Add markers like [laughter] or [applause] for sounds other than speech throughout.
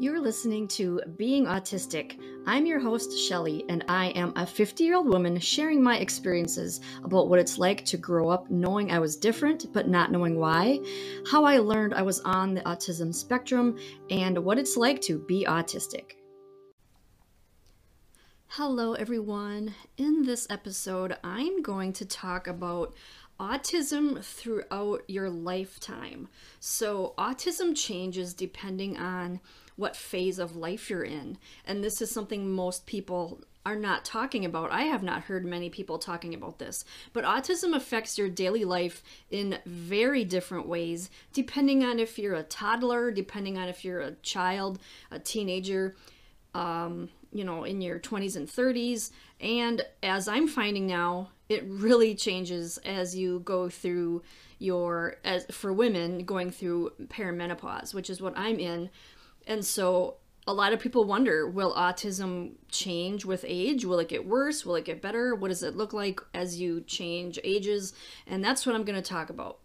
You're listening to Being Autistic. I'm your host, Shelly, and I am a 50 year old woman sharing my experiences about what it's like to grow up knowing I was different but not knowing why, how I learned I was on the autism spectrum, and what it's like to be autistic. Hello, everyone. In this episode, I'm going to talk about autism throughout your lifetime. So, autism changes depending on what phase of life you're in. And this is something most people are not talking about. I have not heard many people talking about this. But autism affects your daily life in very different ways, depending on if you're a toddler, depending on if you're a child, a teenager, um, you know, in your 20s and 30s. And as I'm finding now, it really changes as you go through your, as for women, going through perimenopause, which is what I'm in. And so a lot of people wonder will autism change with age? Will it get worse? Will it get better? What does it look like as you change ages? And that's what I'm going to talk about.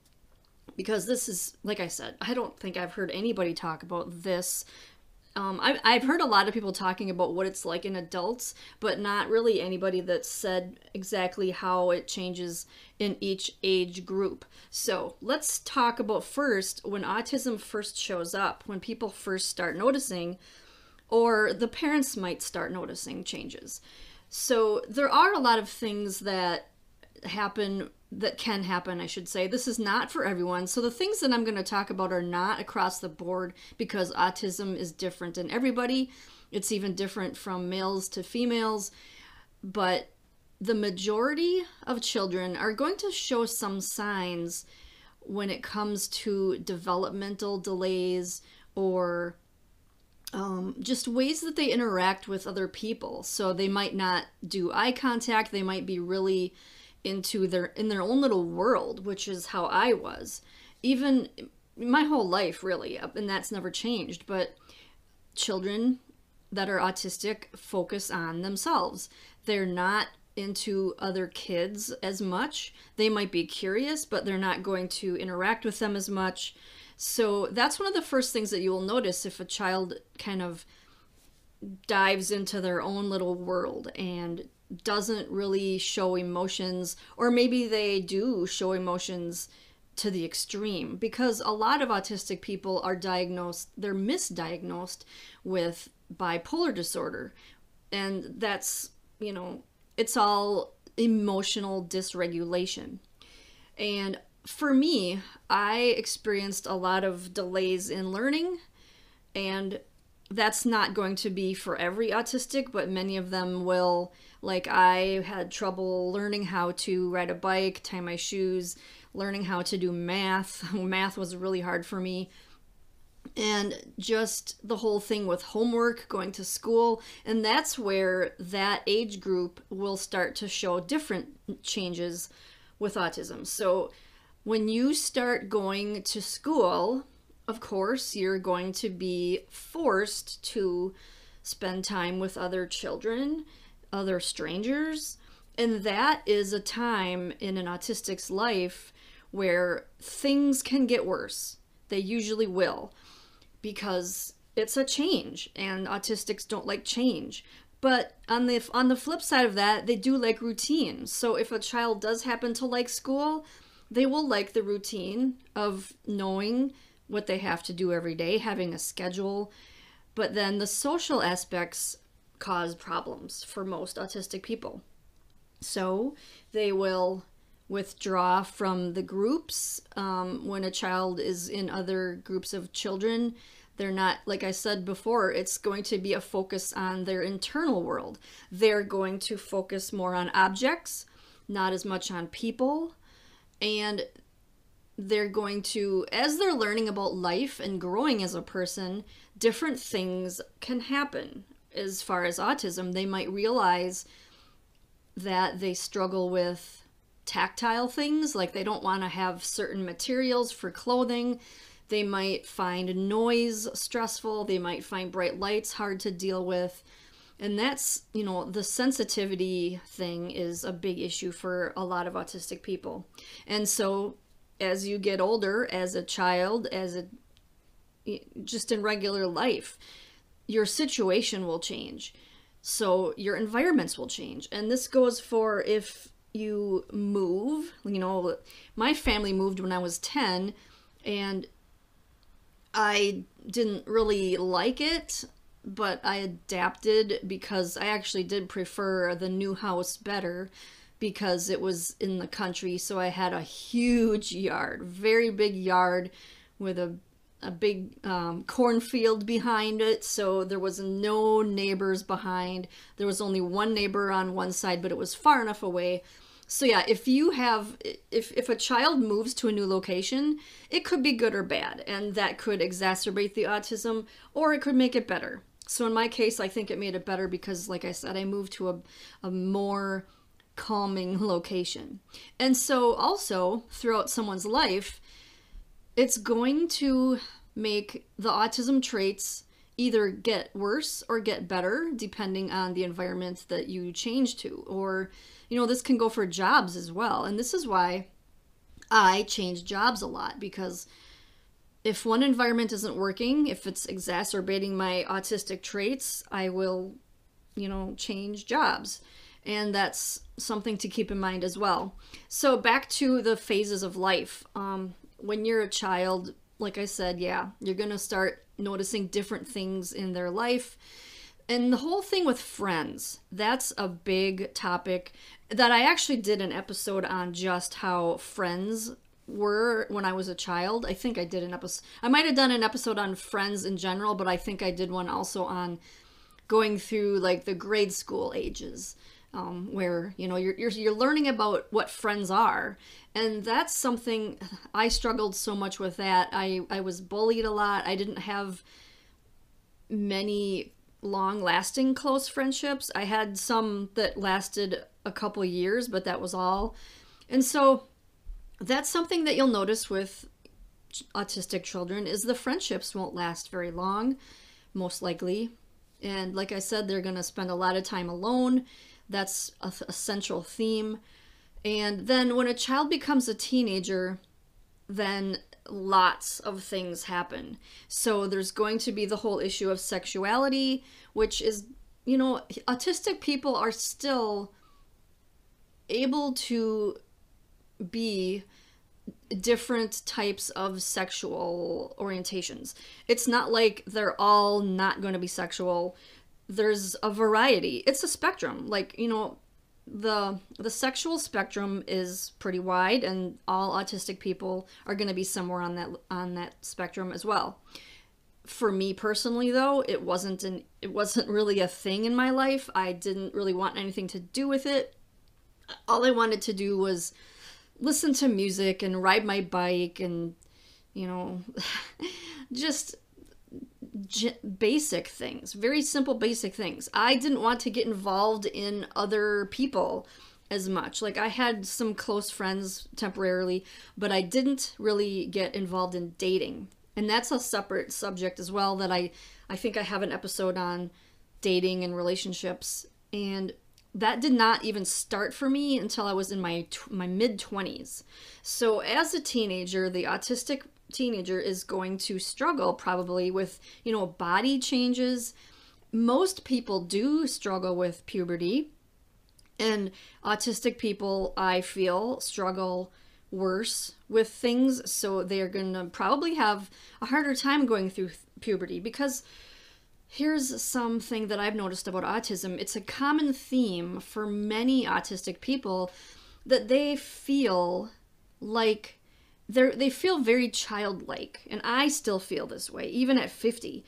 Because this is, like I said, I don't think I've heard anybody talk about this um, I've, I've heard a lot of people talking about what it's like in adults, but not really anybody that said exactly how it changes in each age group. So let's talk about first when autism first shows up, when people first start noticing, or the parents might start noticing changes. So there are a lot of things that happen that can happen, I should say. This is not for everyone. So the things that I'm going to talk about are not across the board because autism is different in everybody. It's even different from males to females. But the majority of children are going to show some signs when it comes to developmental delays or um, just ways that they interact with other people. So they might not do eye contact, they might be really into their in their own little world, which is how I was. Even my whole life really, and that's never changed, but children that are autistic focus on themselves. They're not into other kids as much. They might be curious, but they're not going to interact with them as much. So that's one of the first things that you will notice if a child kind of dives into their own little world and doesn't really show emotions, or maybe they do show emotions to the extreme because a lot of autistic people are diagnosed, they're misdiagnosed with bipolar disorder. And that's, you know, it's all emotional dysregulation. And for me, I experienced a lot of delays in learning and that's not going to be for every autistic, but many of them will. Like, I had trouble learning how to ride a bike, tie my shoes, learning how to do math. [laughs] math was really hard for me. And just the whole thing with homework, going to school. And that's where that age group will start to show different changes with autism. So, when you start going to school, of course, you're going to be forced to spend time with other children, other strangers. And that is a time in an autistic's life where things can get worse. They usually will because it's a change and autistics don't like change. But on the on the flip side of that, they do like routine. So if a child does happen to like school, they will like the routine of knowing what they have to do every day, having a schedule. But then the social aspects cause problems for most autistic people. So they will withdraw from the groups um, when a child is in other groups of children. They're not, like I said before, it's going to be a focus on their internal world. They're going to focus more on objects, not as much on people. And they're going to, as they're learning about life and growing as a person, different things can happen. As far as autism, they might realize that they struggle with tactile things, like they don't want to have certain materials for clothing. They might find noise stressful. They might find bright lights hard to deal with. And that's, you know, the sensitivity thing is a big issue for a lot of autistic people. And so as you get older, as a child, as a just in regular life, your situation will change. So your environments will change. And this goes for if you move. You know, my family moved when I was 10 and I didn't really like it, but I adapted because I actually did prefer the new house better because it was in the country. So I had a huge yard, very big yard with a a big um, cornfield behind it, so there was no neighbors behind. There was only one neighbor on one side, but it was far enough away. So yeah, if you have if if a child moves to a new location, it could be good or bad, and that could exacerbate the autism or it could make it better. So in my case, I think it made it better because like I said, I moved to a a more calming location. And so also throughout someone's life, it's going to make the autism traits either get worse or get better depending on the environment that you change to. Or, you know, this can go for jobs as well. And this is why I change jobs a lot because if one environment isn't working, if it's exacerbating my autistic traits, I will, you know, change jobs. And that's something to keep in mind as well. So, back to the phases of life. Um, when you're a child, like I said, yeah, you're going to start noticing different things in their life. And the whole thing with friends, that's a big topic that I actually did an episode on just how friends were when I was a child. I think I did an episode. I might have done an episode on friends in general, but I think I did one also on going through like the grade school ages um, where you know you're, you're you're learning about what friends are. And that's something i struggled so much with that. I i was bullied a lot. I didn't have many long lasting close friendships. I had some that lasted a couple years but that was all. And so that's something that you'll notice with autistic children is the friendships won't last very long most likely. And like i said they're going to spend a lot of time alone that's a, a central theme. And then when a child becomes a teenager, then lots of things happen. So there's going to be the whole issue of sexuality, which is, you know, autistic people are still able to be different types of sexual orientations. It's not like they're all not going to be sexual there's a variety. It's a spectrum. Like, you know, the the sexual spectrum is pretty wide and all autistic people are going to be somewhere on that on that spectrum as well. For me personally though, it wasn't an it wasn't really a thing in my life. I didn't really want anything to do with it. All I wanted to do was listen to music and ride my bike and you know [laughs] just basic things, very simple, basic things. I didn't want to get involved in other people as much. Like I had some close friends temporarily, but I didn't really get involved in dating. And that's a separate subject as well that I I think I have an episode on dating and relationships and that did not even start for me until I was in my my mid 20s. So as a teenager, the autistic teenager is going to struggle probably with, you know, body changes. Most people do struggle with puberty. And autistic people, I feel, struggle worse with things. So they're going to probably have a harder time going through puberty because here's something that I've noticed about autism it's a common theme for many autistic people that they feel like they they feel very childlike and i still feel this way even at 50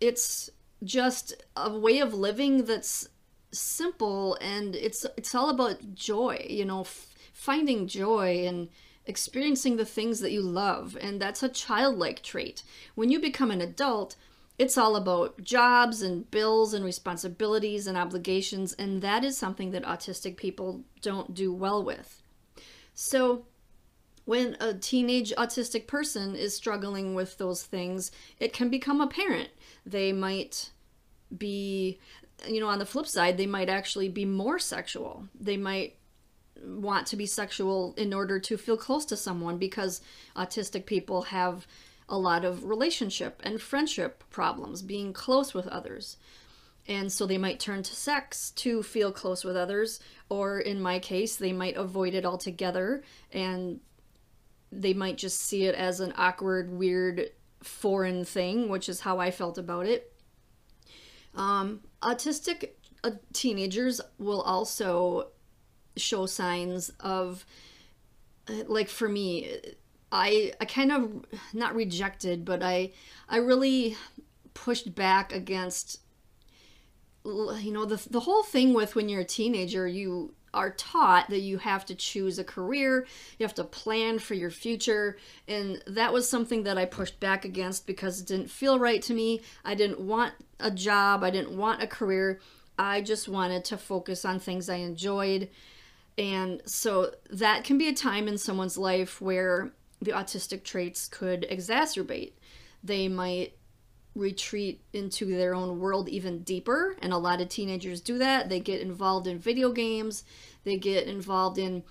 it's just a way of living that's simple and it's it's all about joy you know f- finding joy and experiencing the things that you love and that's a childlike trait. When you become an adult it's all about jobs and bills and responsibilities and obligations and that is something that autistic people don't do well with. So when a teenage autistic person is struggling with those things, it can become apparent. They might be, you know, on the flip side, they might actually be more sexual. They might want to be sexual in order to feel close to someone because autistic people have a lot of relationship and friendship problems, being close with others. And so they might turn to sex to feel close with others, or in my case, they might avoid it altogether and they might just see it as an awkward, weird, foreign thing, which is how I felt about it. Um, autistic uh, teenagers will also show signs of, uh, like for me, I I kind of not rejected, but I I really pushed back against you know the the whole thing with when you're a teenager you are taught that you have to choose a career, you have to plan for your future, and that was something that I pushed back against because it didn't feel right to me. I didn't want a job, I didn't want a career. I just wanted to focus on things I enjoyed. And so that can be a time in someone's life where the autistic traits could exacerbate. They might retreat into their own world even deeper. And a lot of teenagers do that. They get involved in video games, they get involved in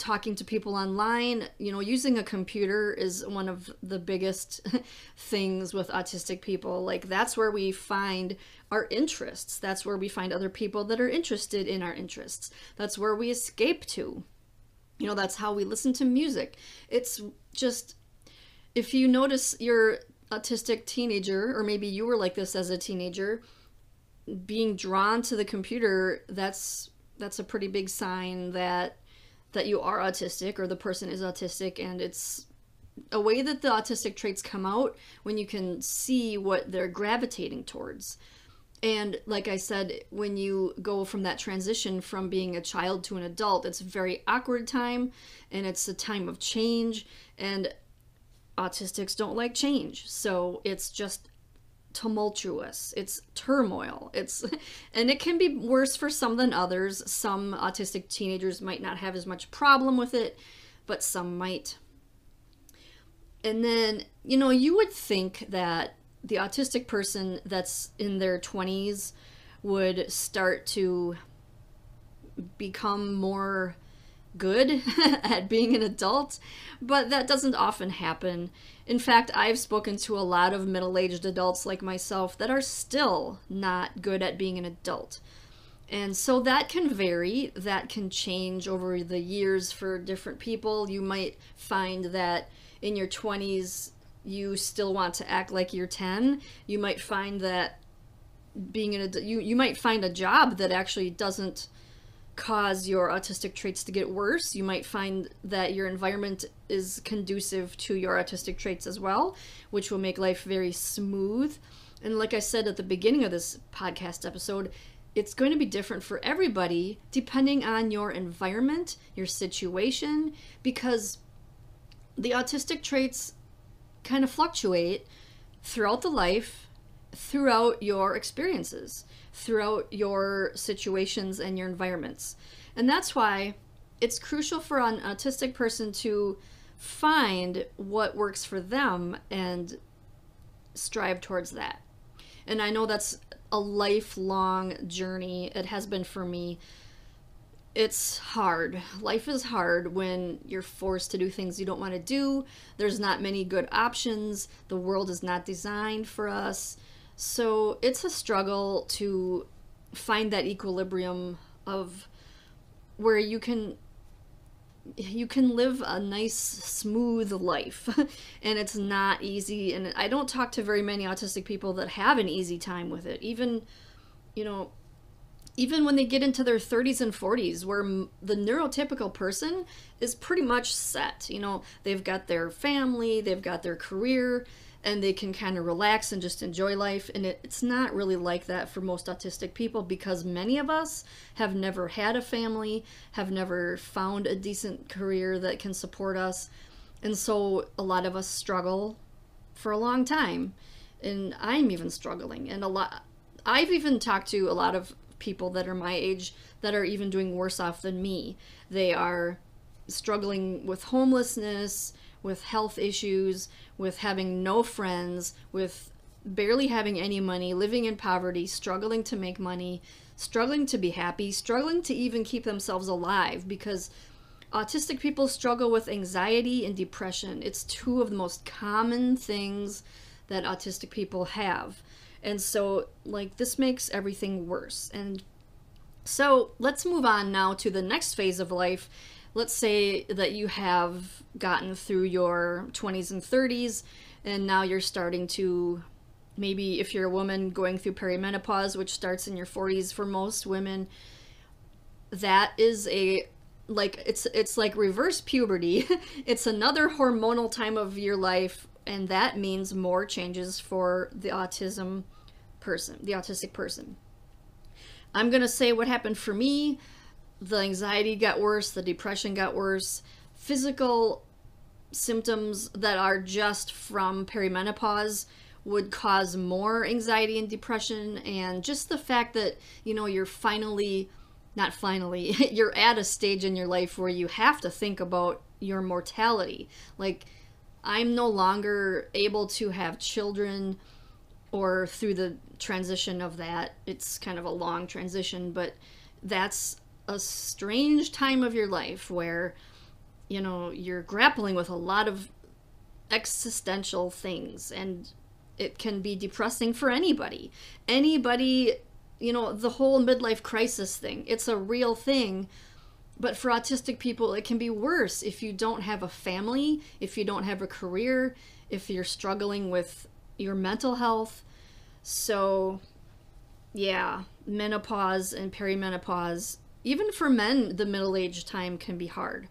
talking to people online. You know, using a computer is one of the biggest [laughs] things with autistic people. Like, that's where we find our interests, that's where we find other people that are interested in our interests, that's where we escape to. You know, that's how we listen to music. It's just if you notice your autistic teenager, or maybe you were like this as a teenager, being drawn to the computer, that's that's a pretty big sign that that you are autistic or the person is autistic and it's a way that the autistic traits come out when you can see what they're gravitating towards. And like I said, when you go from that transition from being a child to an adult, it's a very awkward time and it's a time of change. And autistics don't like change. So it's just tumultuous. It's turmoil. It's [laughs] and it can be worse for some than others. Some autistic teenagers might not have as much problem with it, but some might. And then, you know, you would think that the autistic person that's in their 20s would start to become more good [laughs] at being an adult, but that doesn't often happen. In fact, I've spoken to a lot of middle aged adults like myself that are still not good at being an adult. And so that can vary, that can change over the years for different people. You might find that in your 20s, you still want to act like you're 10. You might find that being an adult, you, you might find a job that actually doesn't cause your autistic traits to get worse. You might find that your environment is conducive to your autistic traits as well, which will make life very smooth. And like I said at the beginning of this podcast episode, it's going to be different for everybody depending on your environment, your situation, because the autistic traits kind of fluctuate throughout the life, throughout your experiences throughout your situations and your environments. And that's why it's crucial for an autistic person to find what works for them and strive towards that. And I know that's a lifelong journey. It has been for me. It's hard. Life is hard when you're forced to do things you don't want to do. There's not many good options. The world is not designed for us. So it's a struggle to find that equilibrium of where you can you can live a nice smooth life. [laughs] And it's not easy and i don't talk to very many autistic people that have an easy time with it. Even you know even when they get into their 30s and 40s where the neurotypical person is pretty much set. You know they've got their family they've got their career and they can kind of relax and just enjoy life. And it, it's not really like that for most autistic people because many of us have never had a family, have never found a decent career that can support us. And so a lot of us struggle for a long time. And I'm even struggling. And a lot, I've even talked to a lot of people that are my age that are even doing worse off than me. They are struggling with homelessness, with health issues, with having no friends, with barely having any money, living in poverty, struggling to make money, struggling to be happy, struggling to even keep themselves alive because autistic people struggle with anxiety and depression. It's two of the most common things that autistic people have. And so, like, this makes everything worse. And so, let's move on now to the next phase of life. Let's say that you have gotten through your 20s and 30s, and now you're starting to maybe if you're a woman going through perimenopause, which starts in your 40s for most women, that is a like it's it's like reverse puberty. [laughs] it's another hormonal time of your life and that means more changes for the autism person, the autistic person. I'm going to say what happened for me. The anxiety got worse, the depression got worse. Physical symptoms that are just from perimenopause would cause more anxiety and depression and just the fact that, you know, you're finally not finally, [laughs] you're at a stage in your life where you have to think about your mortality. Like, I'm no longer able to have children or through the transition of that. It's kind of a long transition, but that's a strange time of your life where, you know, you're grappling with a lot of existential things and it can be depressing for anybody. Anybody you know, the whole midlife crisis thing. It's a real thing. But for autistic people, it can be worse if you don't have a family, if you don't have a career, if you're struggling with your mental health. So, yeah, menopause and perimenopause, even for men, the middle age time can be hard.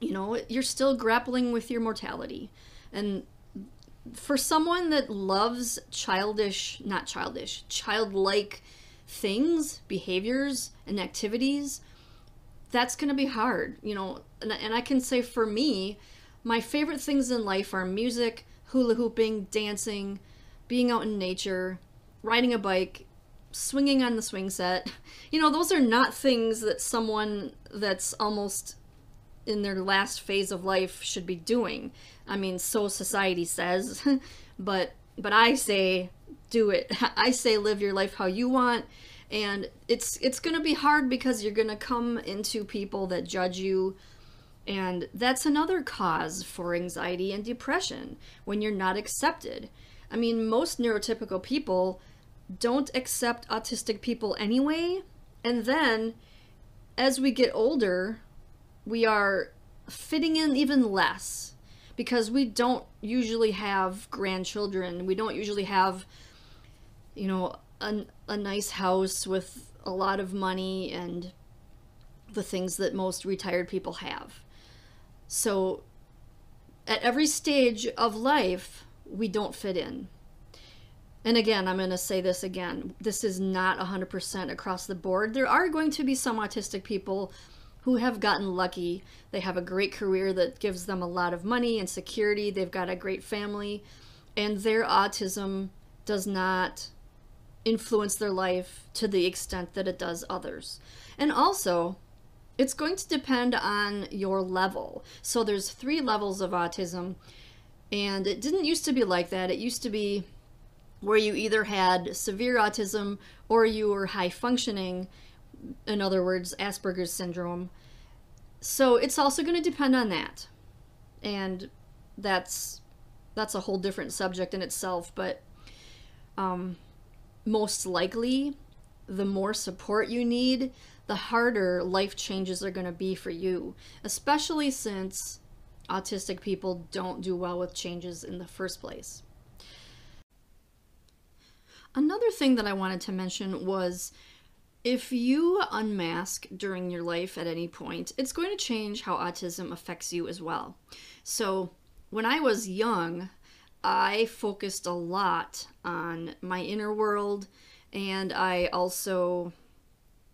You know, you're still grappling with your mortality. And for someone that loves childish, not childish, childlike things, behaviors, and activities, that's going to be hard, you know. And, and I can say for me, my favorite things in life are music, hula hooping, dancing, being out in nature, riding a bike, swinging on the swing set. You know, those are not things that someone that's almost in their last phase of life should be doing. I mean, so society says, [laughs] but but I say do it. [laughs] I say live your life how you want and it's it's going to be hard because you're going to come into people that judge you and that's another cause for anxiety and depression when you're not accepted. I mean, most neurotypical people don't accept autistic people anyway. And then as we get older, we are fitting in even less because we don't usually have grandchildren. We don't usually have, you know, a, a nice house with a lot of money and the things that most retired people have. So at every stage of life, we don't fit in. And again, I'm going to say this again. This is not 100% across the board. There are going to be some autistic people who have gotten lucky. They have a great career that gives them a lot of money and security. They've got a great family, and their autism does not influence their life to the extent that it does others. And also, it's going to depend on your level. So there's three levels of autism, and it didn't used to be like that. It used to be where you either had severe autism or you were high functioning in other words, Asperger's syndrome. So it's also going to depend on that. And that's that's a whole different subject in itself, but um, most likely the more support you need, the harder life changes are going to be for you, especially since autistic people don't do well with changes in the first place. Another thing that I wanted to mention was if you unmask during your life at any point, it's going to change how autism affects you as well. So, when I was young, I focused a lot on my inner world, and I also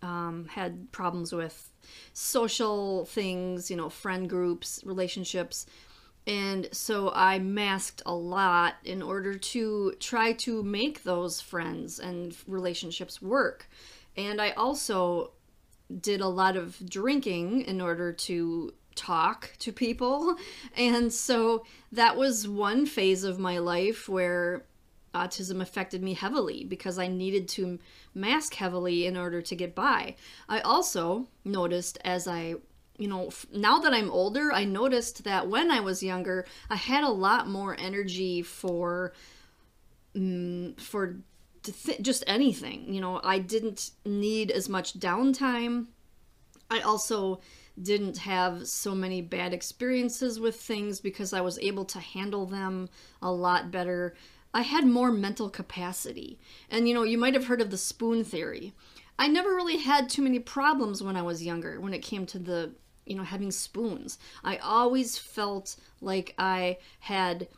um, had problems with social things, you know, friend groups, relationships. And so I masked a lot in order to try to make those friends and relationships work. And I also did a lot of drinking in order to talk to people. [laughs] And so that was one phase of my life where autism affected me heavily because I needed to mask heavily in order to get by. I also noticed as I you know, now that I'm older, I noticed that when I was younger, I had a lot more energy for um, for th- just anything. You know, I didn't need as much downtime. I also didn't have so many bad experiences with things because I was able to handle them a lot better. I had more mental capacity. And you know, you might have heard of the spoon theory. I never really had too many problems when I was younger when it came to the you know, having spoons. I always felt like I had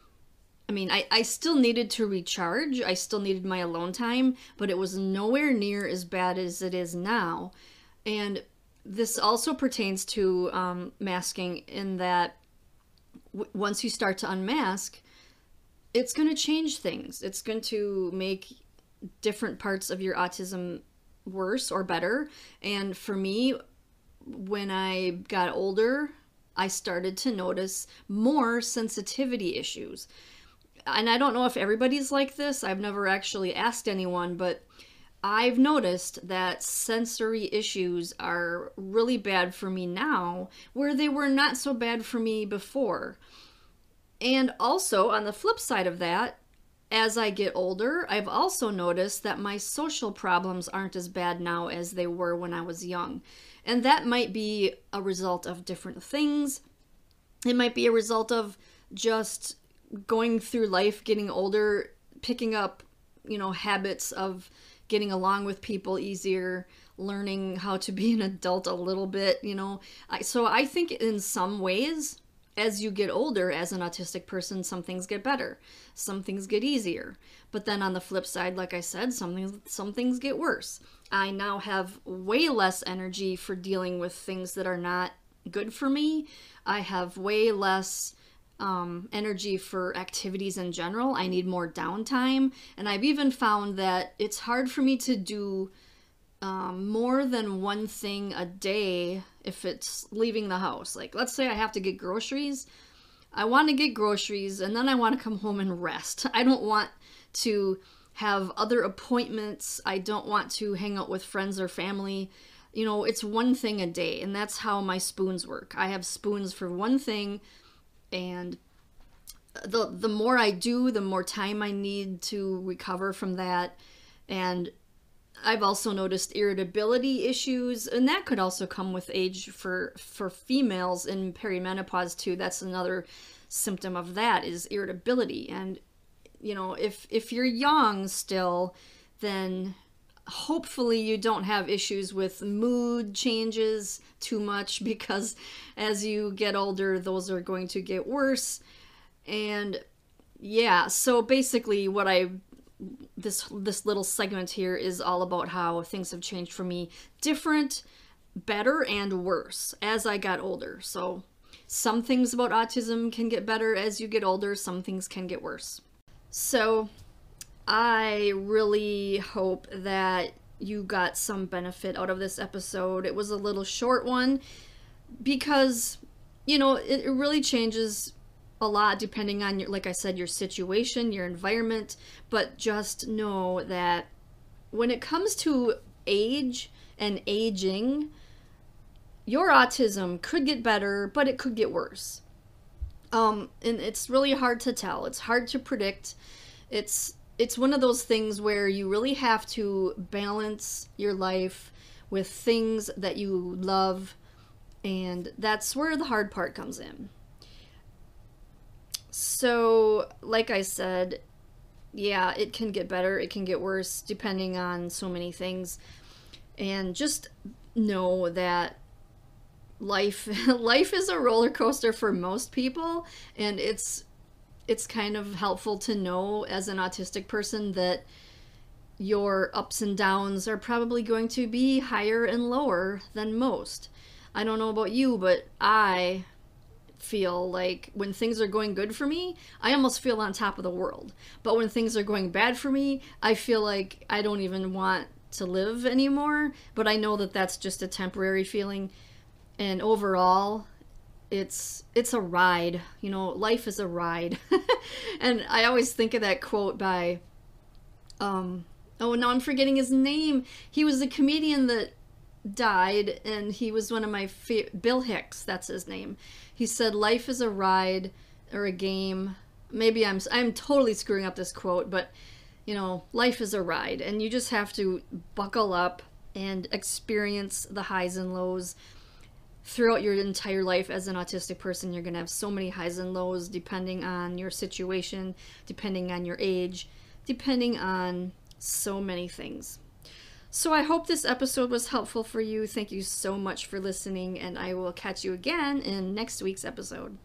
I mean, I, I still needed to recharge. I still needed my alone time, but it was nowhere near as bad as it is now. And this also pertains to um, masking in that w- once you start to unmask, it's going to change things. It's going to make different parts of your autism worse or better. And for me, when I got older, I started to notice more sensitivity issues. And I don't know if everybody's like this. I've never actually asked anyone, but I've noticed that sensory issues are really bad for me now, where they were not so bad for me before. And also, on the flip side of that, as I get older, I've also noticed that my social problems aren't as bad now as they were when I was young. And that might be a result of different things. It might be a result of just going through life, getting older, picking up, you know, habits of getting along with people easier, learning how to be an adult a little bit, you know. So I think in some ways, as you get older as an autistic person, some things get better, some things get easier. But then on the flip side, like I said, some things, some things get worse. I now have way less energy for dealing with things that are not good for me. I have way less um, energy for activities in general. I need more downtime. And I've even found that it's hard for me to do um, more than one thing a day if it's leaving the house. Like, let's say I have to get groceries. I want to get groceries and then I want to come home and rest. [laughs] I don't want to have other appointments. I don't want to hang out with friends or family. You know, it's one thing a day, and that's how my spoons work. I have spoons for one thing, and the the more I do, the more time I need to recover from that. And I've also noticed irritability issues, and that could also come with age for for females in perimenopause too. That's another symptom of that is irritability and you know, if if you're young still, then hopefully you don't have issues with mood changes too much [laughs] because as you get older those are going to get worse and yeah so basically what i this this little segment here is all about how things have changed for me different better and worse as i got older so some things about autism can get better as you get older some things can get worse so I really hope that you got some benefit out of this episode. It was a little short one because, you know, it, it really changes a lot depending on your like I said your situation, your environment, but just know that when it comes to age and aging, your autism could get better, but it could get worse. Um, and it's really hard to tell. It's hard to predict. It's it's one of those things where you really have to balance your life with things that you love, and that's where the hard part comes in. So, like I said, yeah, it can get better, it can get worse depending on so many things. And just know that life [laughs] life is a roller coaster for most people and it's it's kind of helpful to know as an autistic person that your ups and downs are probably going to be higher and lower than most. I don't know about you, but I feel like when things are going good for me, I almost feel on top of the world. But when things are going bad for me, I feel like I don't even want to live anymore. But I know that that's just a temporary feeling and overall it's it's a ride you know life is a ride [laughs] and i always think of that quote by um oh now i'm forgetting his name he was the comedian that died, and he was one of my fa- Bill Hicks. That's his name. He said, "Life is a ride or a game." Maybe I'm I'm totally screwing up this quote, but you know, life is a ride, and you just have to buckle up and experience the highs and lows throughout your entire life as an autistic person you're going to have so many highs and lows depending on your situation depending on your age depending on so many things so i hope this episode was helpful for you. Thank you so much for listening and i will catch you again in next week's episode